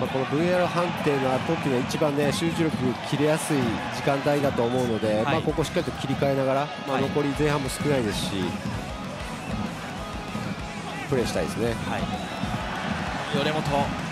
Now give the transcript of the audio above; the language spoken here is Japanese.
ぱこの VR 判定の後っていうのは一番ね集中力切れやすい時間帯だと思うので、はい、まあ、ここしっかりと切り替えながら、まあ、残り前半も少ないですし、プレーしたいですね。はい、米本